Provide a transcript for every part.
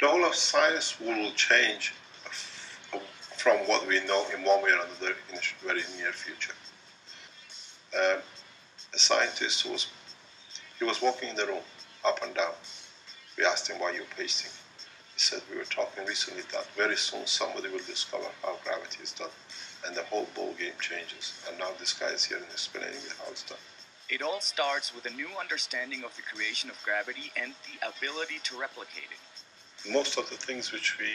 the whole of science will change from what we know in one way or another in the very near future. Um, a scientist was he was walking in the room up and down. We asked him why you're pasting. He said we were talking recently that very soon somebody will discover how gravity is done and the whole ball game changes. And now this guy is here and explaining how it's done. It all starts with a new understanding of the creation of gravity and the ability to replicate it. Most of the things which we,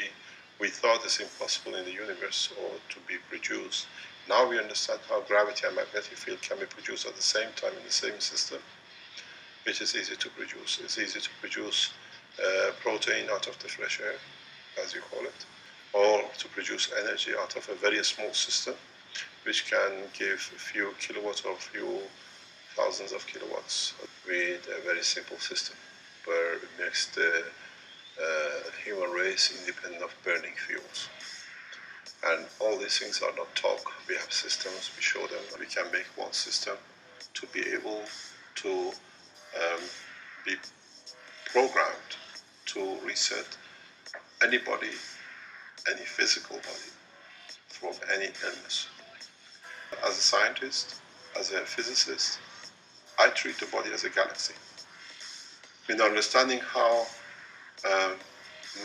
we thought is impossible in the universe or to be produced, now we understand how gravity and magnetic field can be produced at the same time in the same system, It is easy to produce. It's easy to produce uh, protein out of the fresh air, as you call it, or to produce energy out of a very small system, which can give a few kilowatts or a few thousands of kilowatts with a very simple system where it makes the uh, human race independent of burning fuels. And all these things are not talk. We have systems, we show them. We can make one system to be able to um, be programmed to reset anybody, any physical body from any illness. As a scientist, as a physicist, I treat the body as a galaxy. In understanding how um,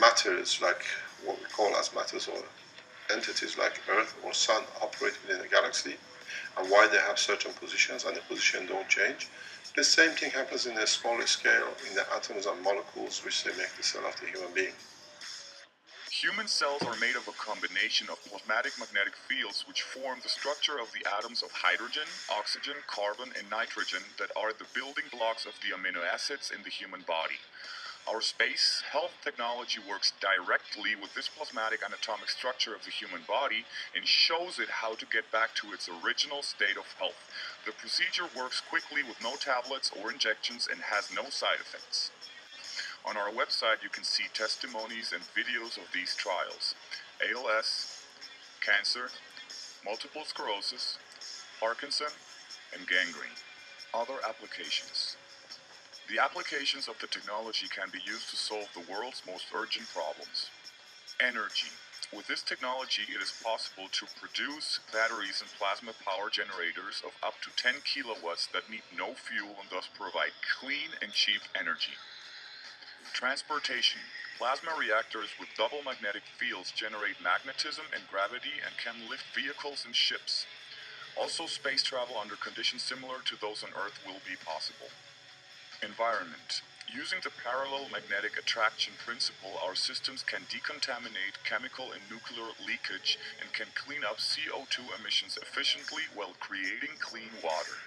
matters like what we call as matters or entities like Earth or Sun operate within a galaxy and why they have certain positions and the position don't change. The same thing happens in a smaller scale in the atoms and molecules which they make the cell of the human being. Human cells are made of a combination of plasmatic magnetic fields which form the structure of the atoms of hydrogen, oxygen, carbon, and nitrogen that are the building blocks of the amino acids in the human body. Our space health technology works directly with this plasmatic anatomic structure of the human body and shows it how to get back to its original state of health. The procedure works quickly with no tablets or injections and has no side effects. On our website, you can see testimonies and videos of these trials ALS, cancer, multiple sclerosis, Parkinson, and gangrene. Other applications. The applications of the technology can be used to solve the world's most urgent problems. Energy. With this technology, it is possible to produce batteries and plasma power generators of up to 10 kilowatts that need no fuel and thus provide clean and cheap energy. Transportation. Plasma reactors with double magnetic fields generate magnetism and gravity and can lift vehicles and ships. Also, space travel under conditions similar to those on Earth will be possible. Environment. Using the parallel magnetic attraction principle, our systems can decontaminate chemical and nuclear leakage and can clean up CO2 emissions efficiently while creating clean water.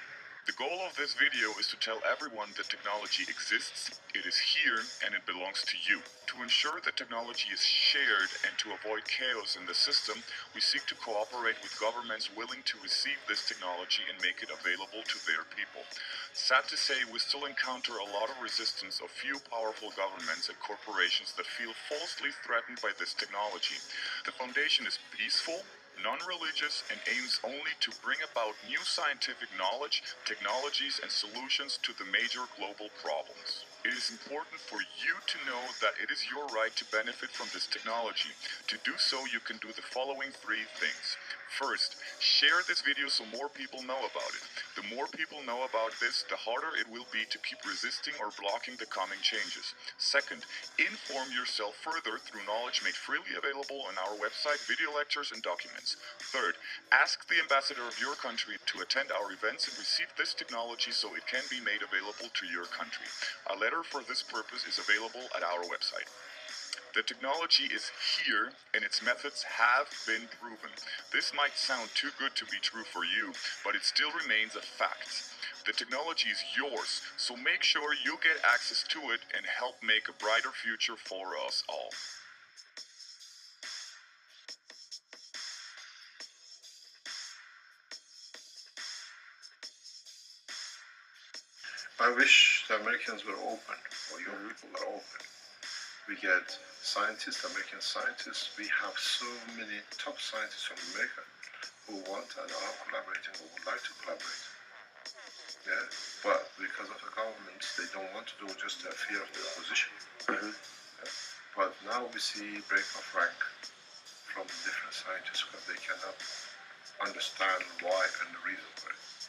The goal of this video is to tell everyone that technology exists, it is here, and it belongs to you. To ensure that technology is shared and to avoid chaos in the system, we seek to cooperate with governments willing to receive this technology and make it available to their people. Sad to say, we still encounter a lot of resistance of few powerful governments and corporations that feel falsely threatened by this technology. The foundation is peaceful, non-religious, and aims only to bring about new scientific knowledge, technologies, and solutions to the major global problems. It is important for you to know that it is your right to benefit from this technology. To do so, you can do the following three things. First, share this video so more people know about it. The more people know about this, the harder it will be to keep resisting or blocking the coming changes. Second, inform yourself further through knowledge made freely available on our website, video lectures, and documents. Third, ask the ambassador of your country to attend our events and receive this technology so it can be made available to your country. A letter for this purpose is available at our website. The technology is here and its methods have been proven. This might sound too good to be true for you, but it still remains a fact. The technology is yours, so make sure you get access to it and help make a brighter future for us all. I wish the Americans were open, or your people are open. We get scientists, American scientists. We have so many top scientists from America who want and are collaborating or would like to collaborate. Yeah, but because of the governments, they don't want to do just their fear of their position. Mm-hmm. Yeah. But now now we see break of rank from different scientists because they cannot understand why and the reason for it.